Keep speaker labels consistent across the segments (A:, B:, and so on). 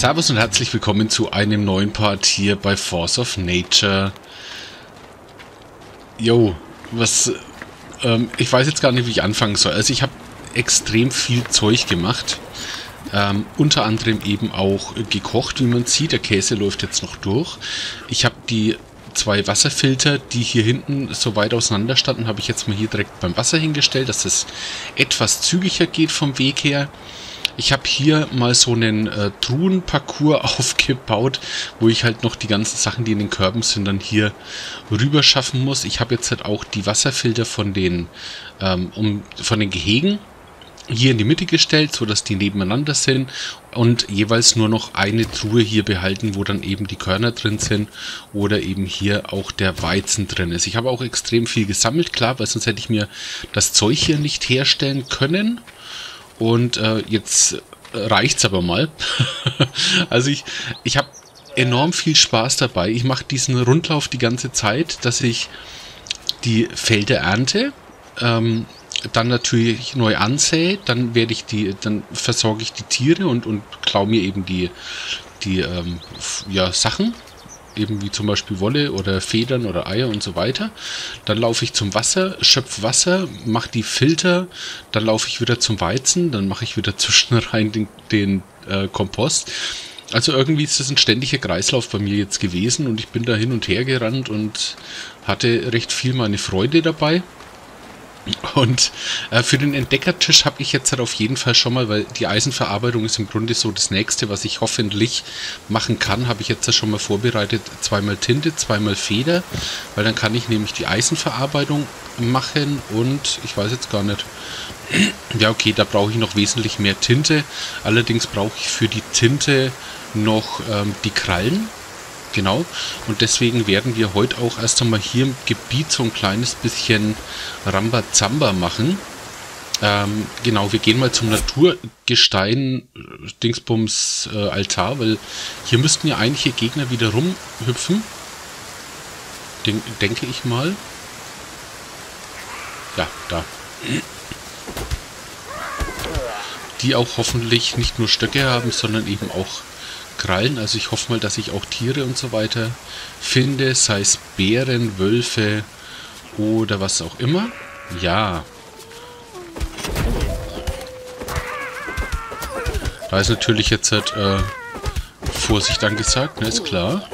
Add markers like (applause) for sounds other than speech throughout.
A: Servus und herzlich willkommen zu einem neuen Part hier bei Force of Nature. Jo, was... Ähm, ich weiß jetzt gar nicht, wie ich anfangen soll. Also ich habe extrem viel Zeug gemacht. Ähm, unter anderem eben auch gekocht, wie man sieht. Der Käse läuft jetzt noch durch. Ich habe die zwei Wasserfilter, die hier hinten so weit auseinander standen, habe ich jetzt mal hier direkt beim Wasser hingestellt, dass es etwas zügiger geht vom Weg her. Ich habe hier mal so einen äh, Truhenparcours (laughs) aufgebaut, wo ich halt noch die ganzen Sachen, die in den Körben sind, dann hier rüber schaffen muss. Ich habe jetzt halt auch die Wasserfilter von den, ähm, um, von den Gehegen hier in die Mitte gestellt, so dass die nebeneinander sind und jeweils nur noch eine Truhe hier behalten, wo dann eben die Körner drin sind oder eben hier auch der Weizen drin ist. Ich habe auch extrem viel gesammelt, klar, weil sonst hätte ich mir das Zeug hier nicht herstellen können. Und äh, jetzt reicht's aber mal. (laughs) also ich, ich habe enorm viel Spaß dabei. Ich mache diesen Rundlauf die ganze Zeit, dass ich die Felder ernte, ähm, dann natürlich neu ansähe, dann werde ich die, dann versorge ich die Tiere und, und klaue mir eben die, die ähm, ja, Sachen, eben wie zum Beispiel Wolle oder Federn oder Eier und so weiter. Dann laufe ich zum Wasser, schöpfe Wasser, mache die Filter, dann laufe ich wieder zum Weizen, dann mache ich wieder (laughs) zwischenrein den, den äh, Kompost. Also irgendwie ist das ein ständiger Kreislauf bei mir jetzt gewesen und ich bin da hin und her gerannt und hatte recht viel meine Freude dabei. Und äh, für den Entdeckertisch habe ich jetzt halt auf jeden Fall schon mal, weil die Eisenverarbeitung ist im Grunde so das nächste, was ich hoffentlich machen kann, habe ich jetzt halt schon mal vorbereitet, zweimal Tinte, zweimal Feder, weil dann kann ich nämlich die Eisenverarbeitung machen und ich weiß jetzt gar nicht, ja okay, da brauche ich noch wesentlich mehr Tinte, allerdings brauche ich für die Tinte noch ähm, die Krallen, Genau. Und deswegen werden wir heute auch erst einmal hier im Gebiet so ein kleines bisschen Rambazamba machen. Ähm, genau, wir gehen mal zum Naturgestein äh, Dingsbums äh, Altar, weil hier müssten ja einige Gegner wieder rumhüpfen. Den, denke ich mal. Ja, da. Die auch hoffentlich nicht nur Stöcke haben, sondern eben auch Krallen. Also ich hoffe mal, dass ich auch Tiere und so weiter finde, sei es Bären, Wölfe oder was auch immer. Ja. Da ist natürlich jetzt halt, äh, Vorsicht angesagt, ne, ist klar.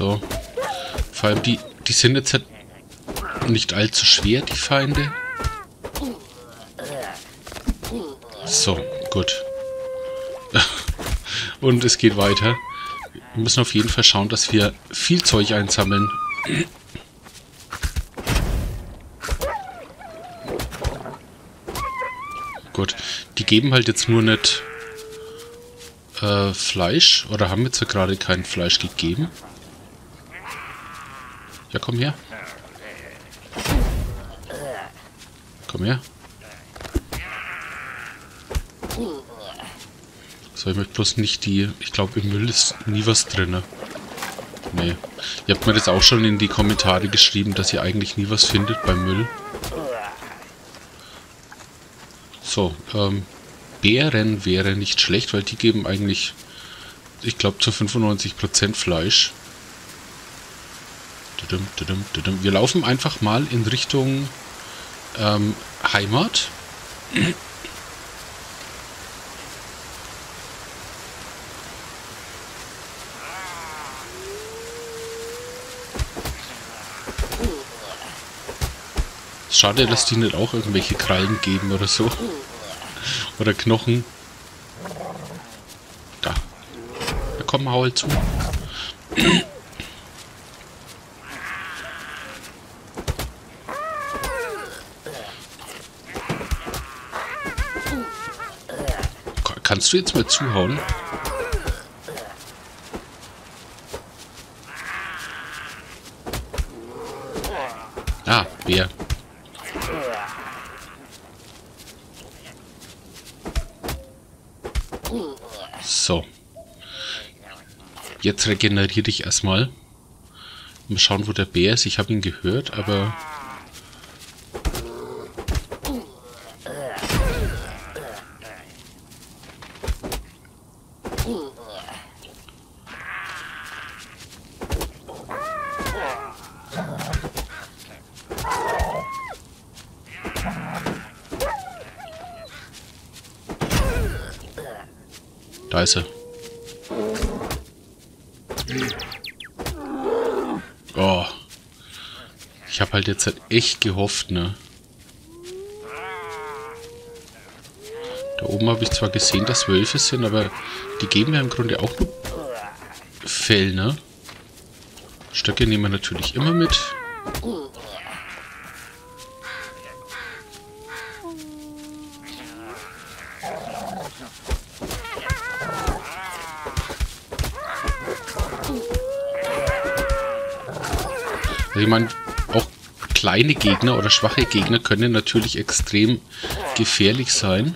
A: So. Vor allem die, die sind jetzt halt nicht allzu schwer, die Feinde. So, gut. (laughs) Und es geht weiter. Wir müssen auf jeden Fall schauen, dass wir viel Zeug einsammeln. Gut. Die geben halt jetzt nur nicht äh, Fleisch. Oder haben jetzt gerade kein Fleisch gegeben? Ja, komm her. Komm her. So, ich möchte bloß nicht die... Ich glaube, im Müll ist nie was drin. Nee. Ihr habt mir das auch schon in die Kommentare geschrieben, dass ihr eigentlich nie was findet beim Müll. So, ähm... Beeren wäre nicht schlecht, weil die geben eigentlich, ich glaube, zu 95% Fleisch. Wir laufen einfach mal in Richtung ähm, Heimat. Schade, dass die nicht auch irgendwelche Krallen geben oder so. Oder Knochen. Da. Da komm, hau halt zu. Kannst du jetzt mal zuhauen? Ah, Bär. So. Jetzt regeneriere ich erstmal. Mal schauen, wo der Bär ist. Ich habe ihn gehört, aber... Da ist er. Oh. Ich habe halt jetzt halt echt gehofft, ne? Da oben habe ich zwar gesehen, dass Wölfe sind, aber die geben ja im Grunde auch nur Fell, ne? Stöcke nehmen wir natürlich immer mit. Ich meine, auch kleine Gegner oder schwache Gegner können natürlich extrem gefährlich sein.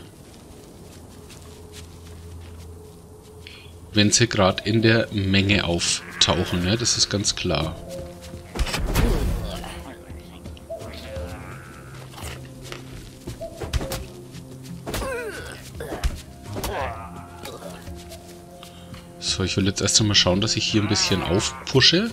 A: Wenn sie gerade in der Menge auftauchen, ja, das ist ganz klar. So, ich will jetzt erst einmal schauen, dass ich hier ein bisschen aufpushe.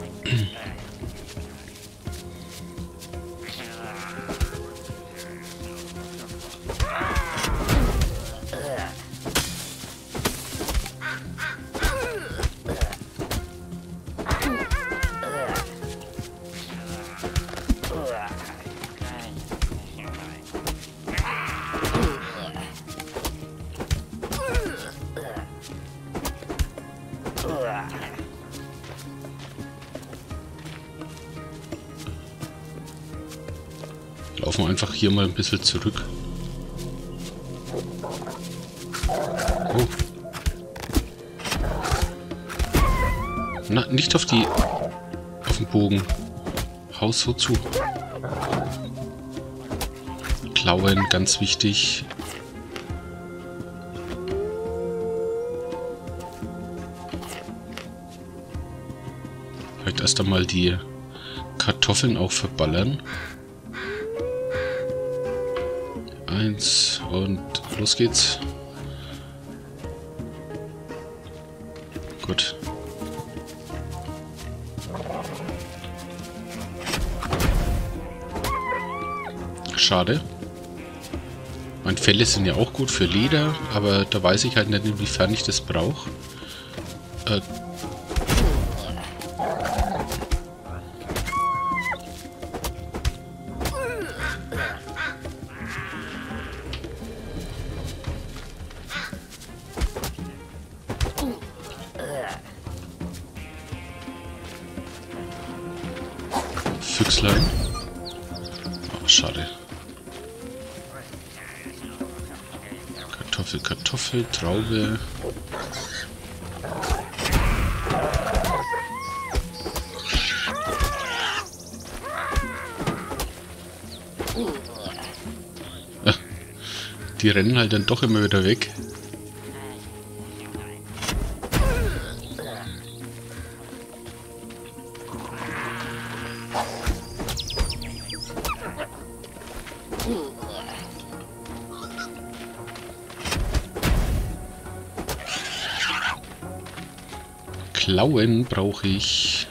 A: mal ein bisschen zurück. Oh. Na, nicht auf die... auf den Bogen. Haus so zu. Klauen, ganz wichtig. Vielleicht erst einmal die Kartoffeln auch verballern. Eins und los geht's. Gut. Schade. Mein Felle sind ja auch gut für Leder, aber da weiß ich halt nicht, inwiefern ich das brauche. Ah, die rennen halt dann doch immer wieder weg. Klauen brauche ich.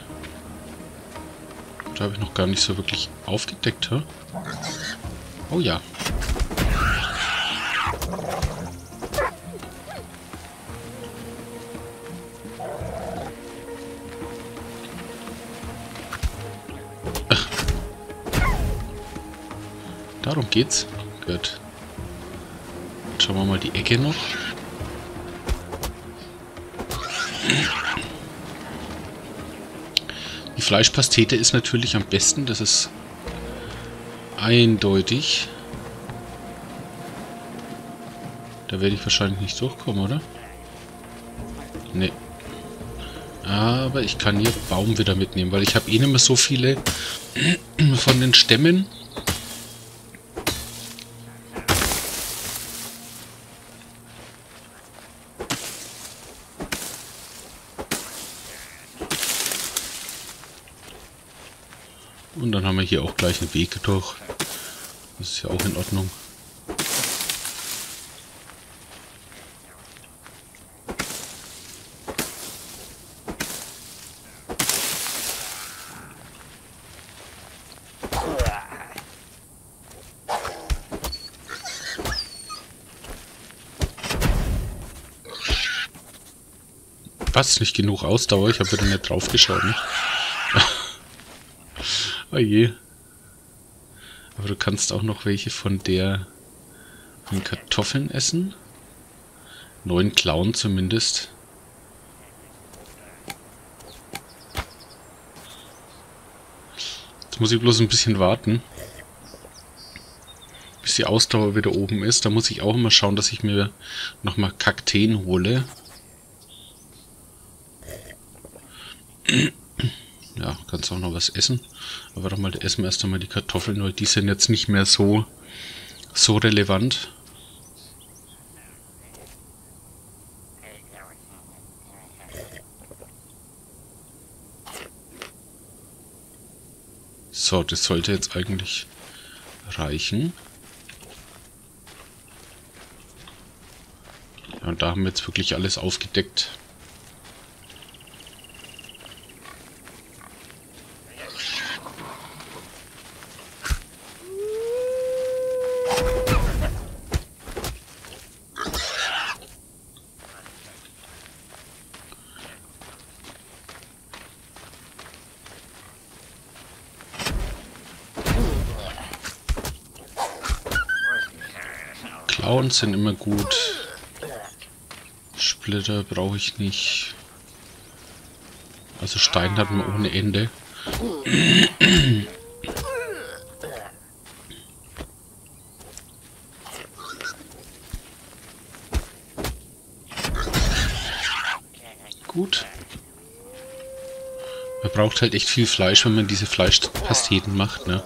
A: Da habe ich noch gar nicht so wirklich aufgedeckt. Hä? Oh ja. Darum geht's. Gut. Schauen wir mal die Ecke noch. Fleischpastete ist natürlich am besten, das ist eindeutig. Da werde ich wahrscheinlich nicht durchkommen, oder? Ne. Aber ich kann hier Baum wieder mitnehmen, weil ich habe eh nicht mehr so viele von den Stämmen. Und dann haben wir hier auch gleich einen Weg durch. Das ist ja auch in Ordnung. Was? Nicht genug Ausdauer? Ich habe wieder nicht drauf geschaut. Ne? Oh je. Aber du kannst auch noch welche von der von Kartoffeln essen. Neun Klauen zumindest. Jetzt muss ich bloß ein bisschen warten. Bis die Ausdauer wieder oben ist. Da muss ich auch immer schauen, dass ich mir nochmal Kakteen hole. Kannst auch noch was essen. Aber doch mal essen wir erst einmal die Kartoffeln, weil die sind jetzt nicht mehr so, so relevant. So, das sollte jetzt eigentlich reichen. Und da haben wir jetzt wirklich alles aufgedeckt. Klauen sind immer gut. Splitter brauche ich nicht. Also Stein hat man ohne Ende. Gut. Man braucht halt echt viel Fleisch, wenn man diese Fleischpasteten macht, ne?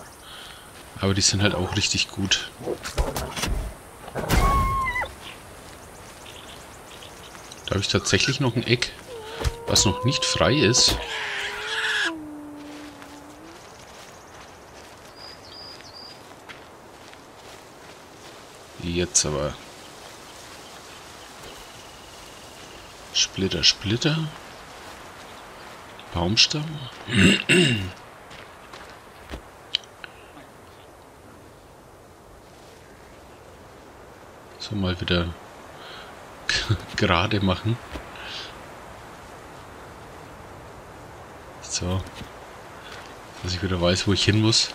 A: Aber die sind halt auch richtig gut. Habe ich tatsächlich noch ein Eck, was noch nicht frei ist. Jetzt aber. Splitter, Splitter. Baumstamm. so, mal wieder (laughs) gerade machen. So. Dass ich wieder weiß, wo ich hin muss.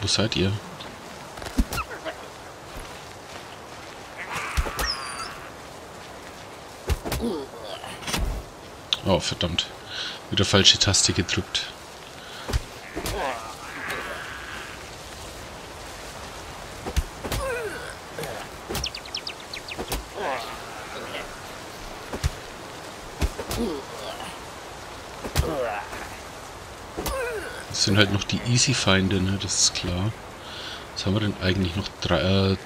A: Wo seid ihr? Oh, verdammt. Wieder falsche Taste gedrückt. Das sind halt noch die Easy-Feinde, ne? Das ist klar. Was haben wir denn eigentlich noch? Drei, äh,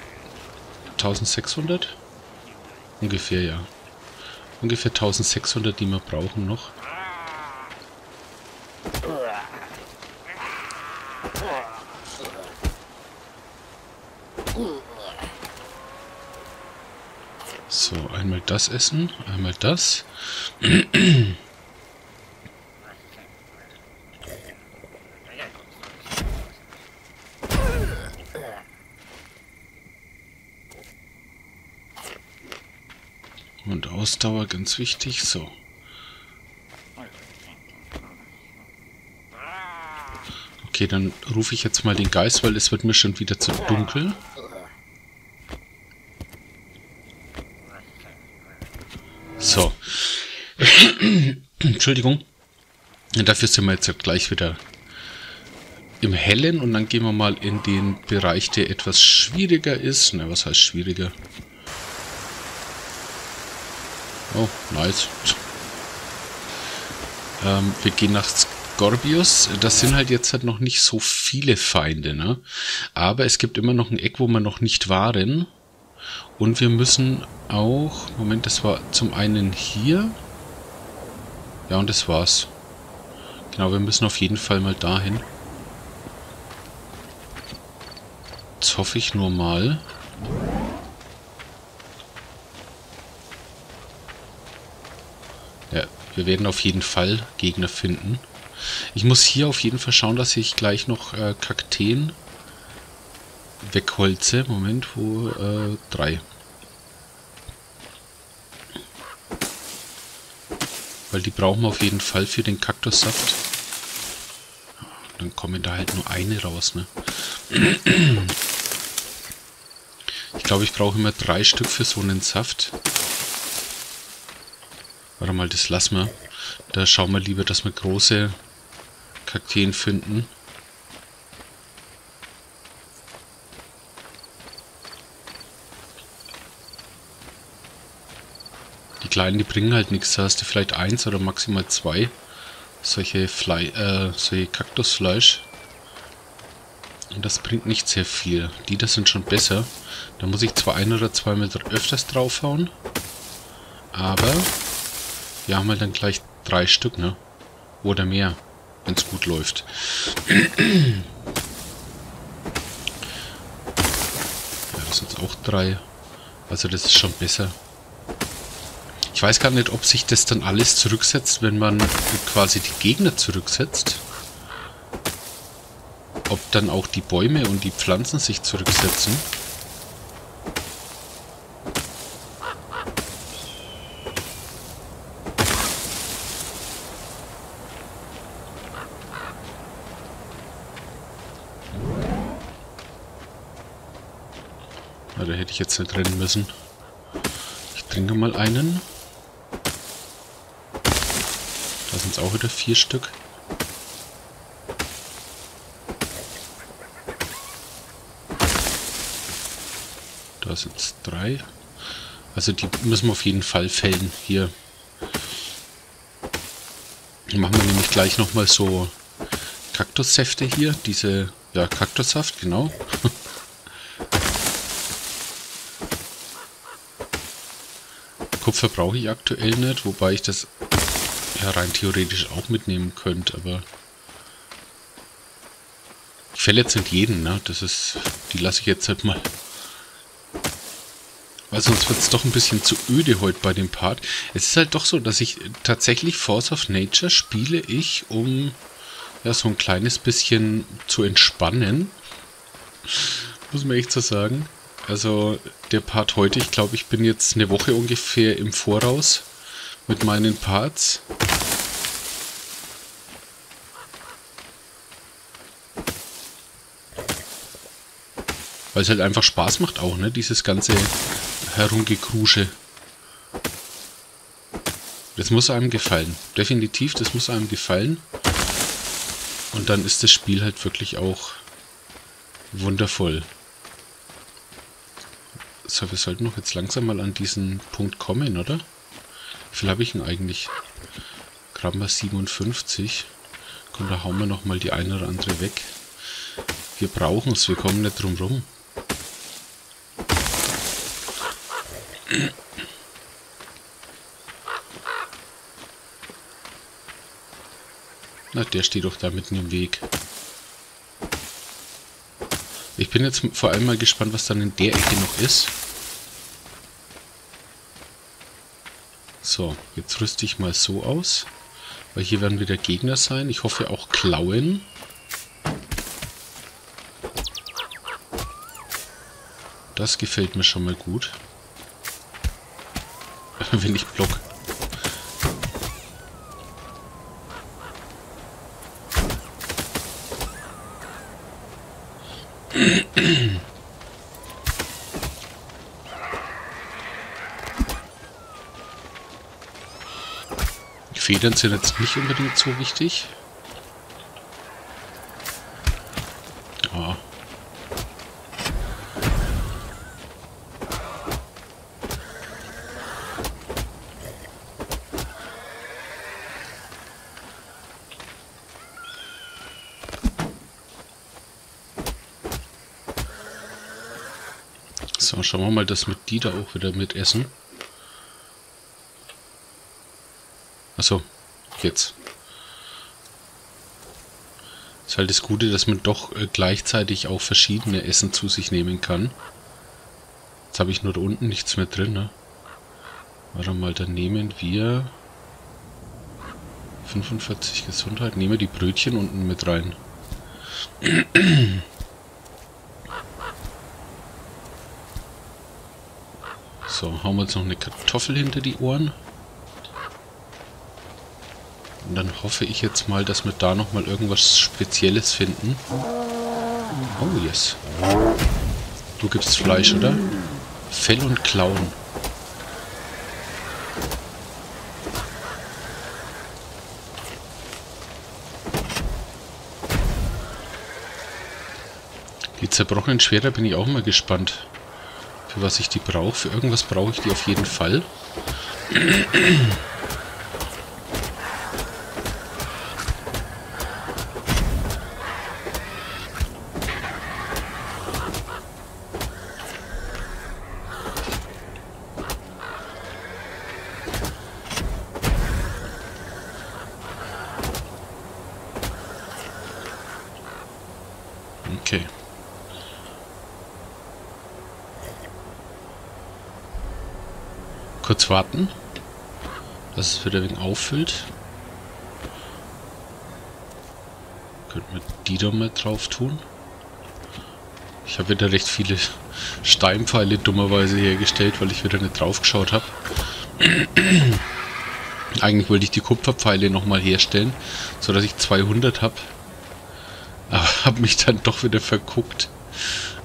A: 1600? Ungefähr, ja. Ungefähr 1600, die wir brauchen noch. So, einmal das essen, einmal das. (clears throat) Und Ausdauer ganz wichtig. So. Okay, dann rufe ich jetzt mal den Geist, weil es wird mir schon wieder zu dunkel. So, (clears throat) Entschuldigung. Dafür sind wir jetzt gleich wieder im Hellen und dann gehen wir mal in den Bereich, der etwas schwieriger ist. Na, was heißt schwieriger? Oh, nice. Ähm, wir gehen nach Scorpius. Das sind halt jetzt halt noch nicht so viele Feinde, ne? Aber es gibt immer noch ein Eck, wo wir noch nicht waren. Und wir müssen auch... Moment, das war zum einen hier. Ja, und das war's. Genau, wir müssen auf jeden Fall mal dahin. Jetzt hoffe ich nur mal. Ja, wir werden auf jeden Fall Gegner finden. Ich muss hier auf jeden Fall schauen, dass ich gleich noch äh, Kakteen wegholze. Moment, wo? Äh, drei. Weil die brauchen wir auf jeden Fall für den Kaktussaft. Dann kommen da halt nur eine raus, ne? Ich glaube, ich brauche immer drei Stück für so einen Saft. Warte mal, das lassen wir. Da schauen wir lieber, dass wir große Kakteen finden. Die kleinen, die bringen halt nichts. Da hast du vielleicht eins oder maximal zwei solche, äh, solche Kaktusfleisch. Und das bringt nicht sehr viel. Die das sind schon besser. Da muss ich zwar ein oder zweimal öfters draufhauen. Aber wir haben halt dann gleich drei Stück, ne? Oder mehr, wenn es gut läuft. ja, das sind auch drei. Also das ist schon besser. Ich weiß gar nicht, ob sich das dann alles zurücksetzt, wenn man quasi die Gegner zurücksetzt ob dann auch die Bäume und die Pflanzen sich zurücksetzen. Ja, da hätte ich jetzt nicht rennen müssen. Ich trinke mal einen. Da sind es auch wieder vier Stück. Da sind es drei. Also die müssen wir auf jeden Fall fällen. Hier. Machen wir nämlich gleich nochmal so Kaktussäfte hier. Diese, ja, Kaktussaft, genau. (laughs) Kupfer brauche ich aktuell nicht, wobei ich das ja rein theoretisch auch mitnehmen könnte, aber ich fälle jetzt nicht jeden, ne? Das ist, die lasse ich jetzt halt mal weil sonst wird es doch ein bisschen zu öde heute bei dem Part. Es ist halt doch so, dass ich tatsächlich Force of Nature spiele ich, um ja so ein kleines bisschen zu entspannen. Muss man echt so sagen. Also der Part heute, ich glaube, ich bin jetzt eine Woche ungefähr im Voraus mit meinen Parts. Weil es halt einfach Spaß macht auch, ne? Dieses ganze Herumgekrusche. Das muss einem gefallen. Definitiv, das muss einem gefallen. Und dann ist das Spiel halt wirklich auch wundervoll. So, wir sollten noch jetzt langsam mal an diesen Punkt kommen, oder? Wie viel habe ich denn eigentlich? Gerade mal 57. Komm, da hauen wir noch mal die eine oder andere weg. Wir brauchen es, wir kommen nicht drum rum. Na, der steht doch da mitten im Weg. Ich bin jetzt vor allem mal gespannt, was dann in der Ecke noch ist. So, jetzt rüste ich mal so aus. Weil hier werden wieder Gegner sein. Ich hoffe auch Klauen. Das gefällt mir schon mal gut. (laughs) Wenn ich block. Federn sind jetzt nicht unbedingt so wichtig. Ja. So, schauen wir mal, dass wir die da auch wieder mitessen. Achso, jetzt. Ist halt das Gute, dass man doch äh, gleichzeitig auch verschiedene Essen zu sich nehmen kann. Jetzt habe ich nur da unten nichts mehr drin, ne? Warte mal, dann nehmen wir 45 Gesundheit. Nehmen wir die Brötchen unten mit rein. So, hauen wir jetzt noch eine Kartoffel hinter die Ohren. Und dann hoffe ich jetzt mal, dass wir da nochmal irgendwas Spezielles finden. Oh, yes. Du gibst Fleisch, oder? Fell und Klauen. Die zerbrochenen Schwerter bin ich auch mal gespannt, für was ich die brauche. Für irgendwas brauche ich die auf jeden Fall. Okay. Kurz warten, dass es wieder wegen auffüllt. Könnten wir die da mal drauf tun. Ich habe wieder recht viele Steinpfeile dummerweise hergestellt, weil ich wieder nicht drauf geschaut habe. Eigentlich wollte ich die Kupferpfeile nochmal herstellen, sodass ich 200 habe. Aber habe mich dann doch wieder verguckt.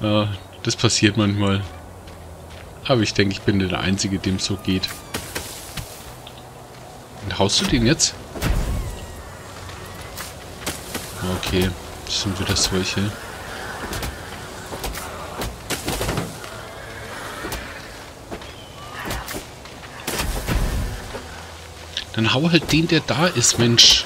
A: Äh, das passiert manchmal. Aber ich denke, ich bin der Einzige, dem es so geht. Und haust du den jetzt? Okay, das sind wieder solche. Dann hau halt den, der da ist, Mensch.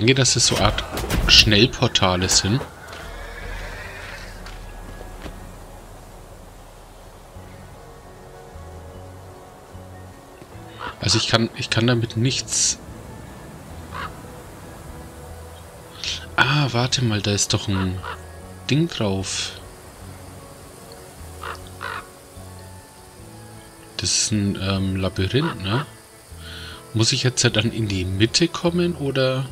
A: Denke, dass es so Art Schnellportale sind. Also ich kann, ich kann damit nichts... Ah, warte mal, da ist doch ein Ding drauf. Das ist ein ähm, Labyrinth, ne? Muss ich jetzt dann in die Mitte kommen oder...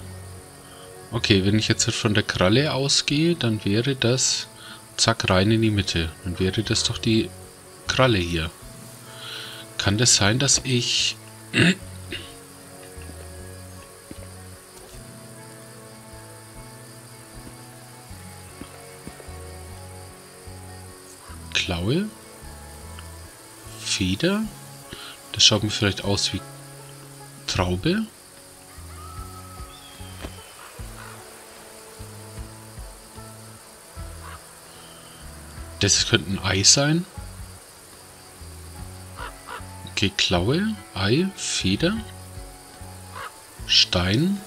A: Okay, wenn ich jetzt von der Kralle ausgehe, dann wäre das... Zack, rein in die Mitte. Dann wäre das doch die Kralle hier. Kann das sein, dass ich... Klaue? Feder? Das schaut mir vielleicht aus wie Traube? Das könnte ein Ei sein. Okay, Klaue, Ei, Feder, Stein,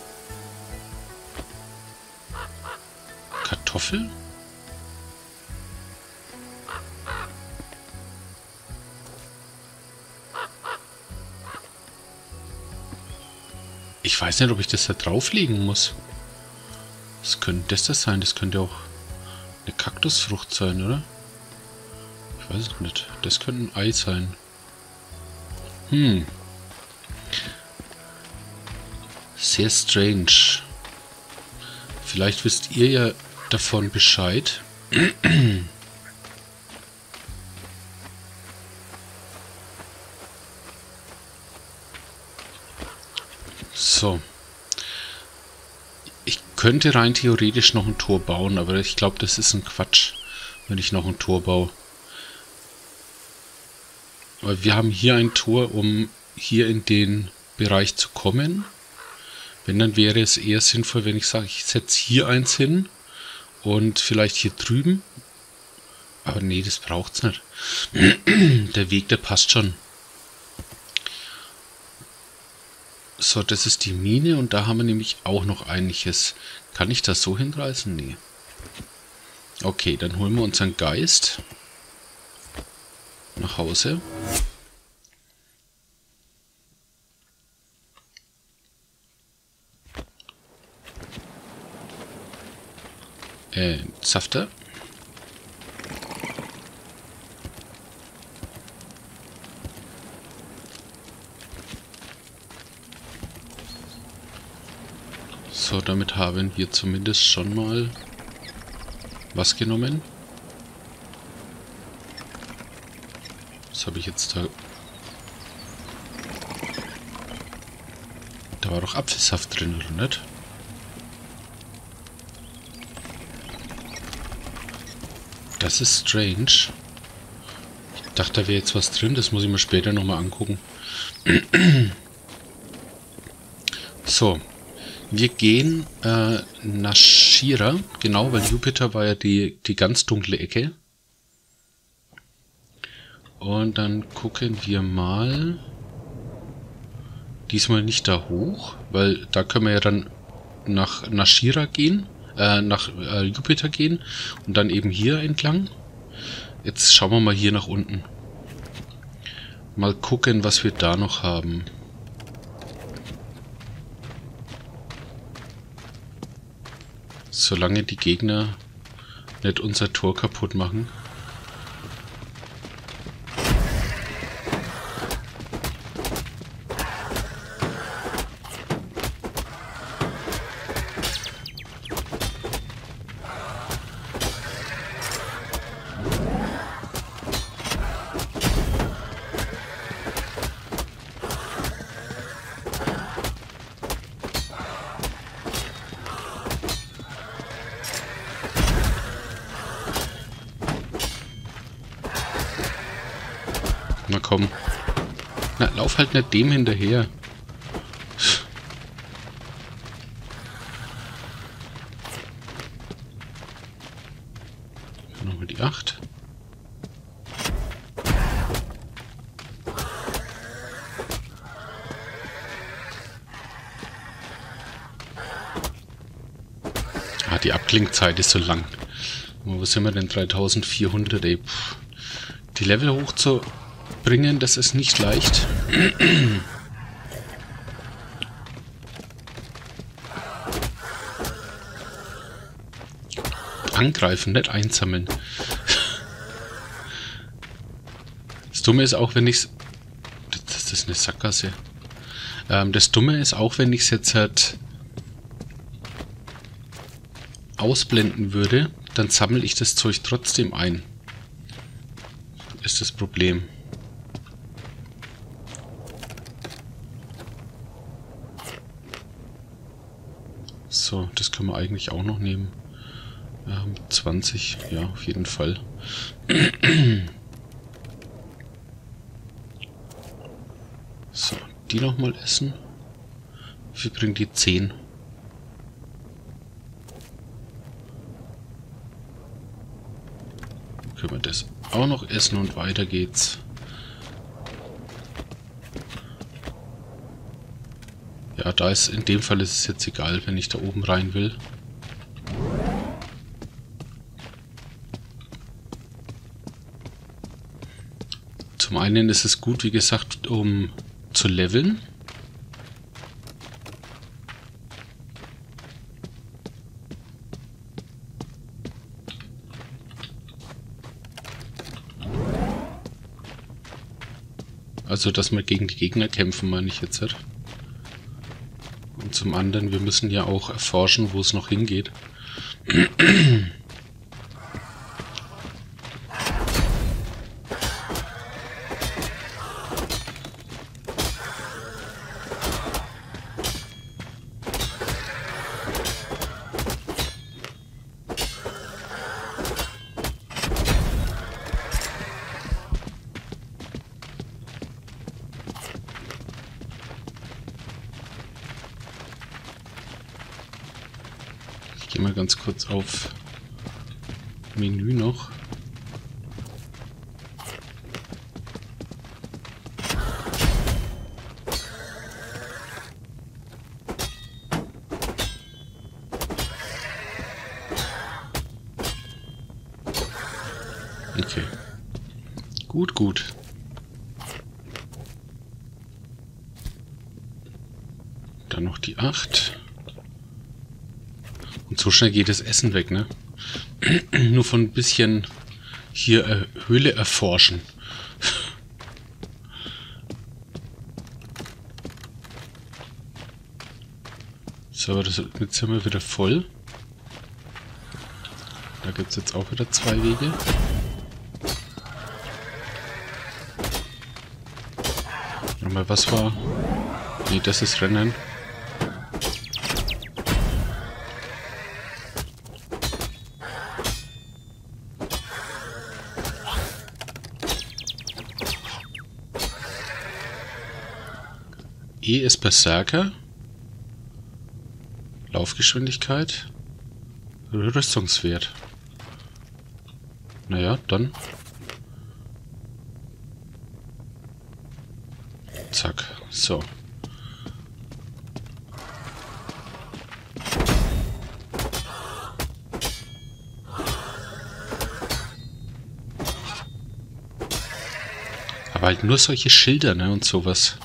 A: Kartoffel. Ich weiß nicht, ob ich das da drauflegen muss. Was könnte das, das sein? Das könnte auch eine Kaktusfrucht sein, oder? Weiß es nicht. Das könnte ein Ei sein. Hm. Sehr strange. Vielleicht wisst ihr ja davon Bescheid. So. Ich könnte rein theoretisch noch ein Tor bauen, aber ich glaube, das ist ein Quatsch, wenn ich noch ein Tor baue. Wir haben hier ein Tor, um hier in den Bereich zu kommen. Wenn, dann wäre es eher sinnvoll, wenn ich sage, ich setze hier eins hin und vielleicht hier drüben. Aber nee, das braucht es nicht. (clears throat) der Weg, der passt schon. So, das ist die Mine und da haben wir nämlich auch noch einiges. Kann ich das so hinreißen? Nee. Okay, dann holen wir unseren Geist nach Hause. Äh, Safter. So, damit haben wir zumindest schon mal was genommen. Was habe ich jetzt da? Da war doch Apfelsaft drin, oder nicht? Das ist strange. Ich dachte, da wäre jetzt was drin. Das muss ich mir später nochmal angucken. (clears throat) so. Wir gehen äh, nach Shira. Genau, weil Jupiter war ja die, die ganz dunkle Ecke. Und dann gucken wir mal. Diesmal nicht da hoch, weil da können wir ja dann nach, nach Shira gehen äh, nach äh, Jupiter gehen und dann eben hier entlang. Jetzt schauen wir mal hier nach unten. Mal gucken, was wir da noch haben. Solange die Gegner nicht unser Tor kaputt machen. Dem hinterher. Nochmal die 8. Ah, die Abklingzeit ist so lang. Wo sind wir denn? 3400, ey. Puh. Die Level hoch zu bringen, das ist nicht leicht. (clears throat) Angreifen, nicht einsammeln. Das Dumme ist auch, wenn ich Das ist eine Sackgasse. Ähm, das Dumme ist auch, wenn ich es jetzt halt ausblenden würde, dann sammle ich das Zeug trotzdem ein. Ist das Problem. So, das können wir eigentlich auch noch nehmen. Ähm, 20, ja, auf jeden Fall. (clears throat) so, die nochmal essen. Wie bringt die 10? Können wir das auch noch essen und weiter geht's. Ja, da ist in dem Fall ist es jetzt egal, wenn ich da oben rein will. Zum einen ist es gut, wie gesagt, um zu leveln. Also, dass wir gegen die Gegner kämpfen, meine ich jetzt. Halt. Zum anderen, wir müssen ja auch erforschen, wo es noch hingeht. Kurz auf Menü noch. Okay. Gut, gut. Dann noch die 8 so schnell geht das Essen weg, ne? (clears throat) Nur von ein bisschen hier äh, Höhle erforschen. (laughs) so, das, jetzt sind wir wieder voll. Da gibt es jetzt auch wieder zwei Wege. Aber was war... Ne, das ist Rennen. E ist Berserker. Laufgeschwindigkeit. Rüstungswert. Naja, dann. Zack. So. Aber halt nur solche Schilder, ne, und sowas.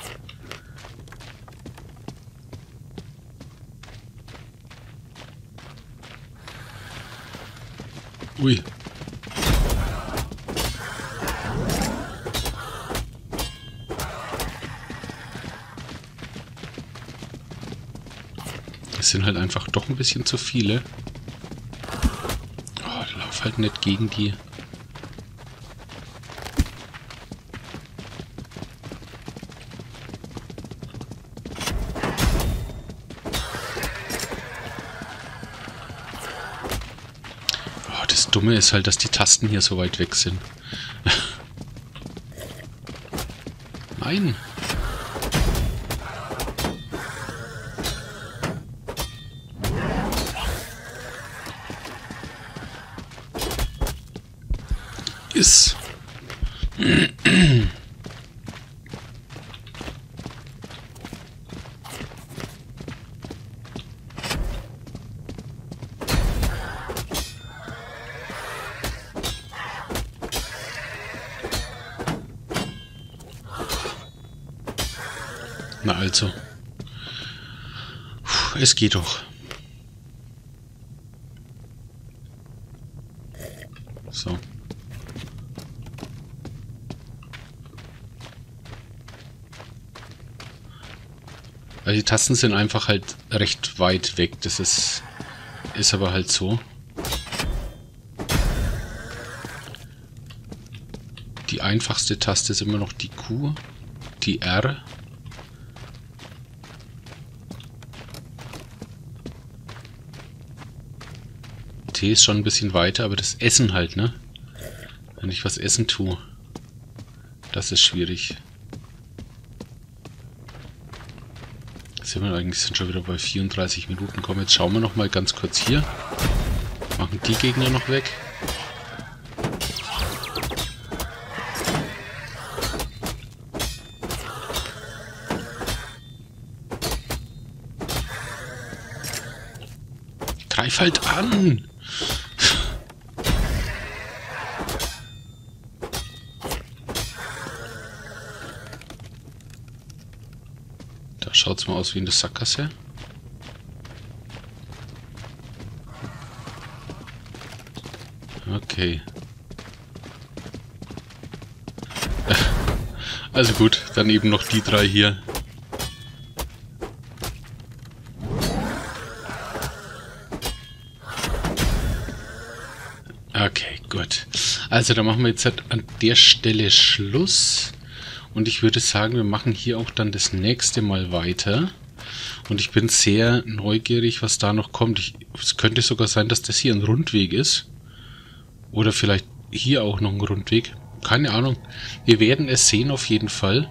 A: Ui. Es sind halt einfach doch ein bisschen zu viele. Oh, lauf halt nicht gegen die Dumme ist halt, dass die Tasten hier so weit weg sind. Nein. Ist. Es geht doch. So. Also die Tasten sind einfach halt recht weit weg. Das ist, ist aber halt so. Die einfachste Taste ist immer noch die Q, die R Tee ist schon ein bisschen weiter, aber das Essen halt, ne? Wenn ich was essen tue, das ist schwierig. Sind wir eigentlich sind schon wieder bei 34 Minuten. Komm, jetzt schauen wir noch mal ganz kurz hier. Machen die Gegner noch weg. Greif halt an! Schaut es mal aus wie eine Sackgasse. Okay. (laughs) Also gut, dann eben noch die drei hier. Okay, gut. Also da machen wir jetzt halt an der Stelle Schluss. Und ich würde sagen, wir machen hier auch dann das nächste Mal weiter. Und ich bin sehr neugierig, was da noch kommt. Ich, es könnte sogar sein, dass das hier ein Rundweg ist. Oder vielleicht hier auch noch ein Rundweg. Keine Ahnung. Wir werden es sehen auf jeden Fall.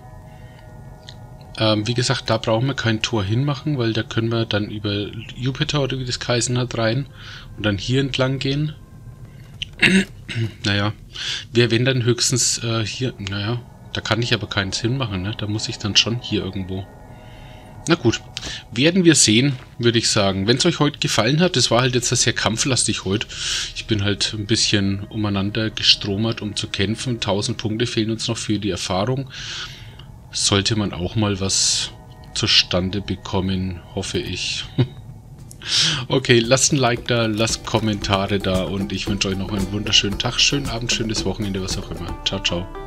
A: Ähm, wie gesagt, da brauchen wir kein Tor hinmachen, weil da können wir dann über Jupiter oder wie das geheißen hat rein und dann hier entlang gehen. (clears throat) naja, wir werden dann höchstens äh, hier, naja, da kann ich aber keins hinmachen, ne? Da muss ich dann schon hier irgendwo. Na gut, werden wir sehen, würde ich sagen. Wenn es euch heute gefallen hat, das war halt jetzt sehr kampflastig heute. Ich bin halt ein bisschen umeinander gestromert, um zu kämpfen. 1000 Punkte fehlen uns noch für die Erfahrung. Sollte man auch mal was zustande bekommen, hoffe ich. (laughs) okay, lasst ein Like da, lasst Kommentare da und ich wünsche euch noch einen wunderschönen Tag, schönen Abend, schönes Wochenende, was auch immer. Ciao, ciao.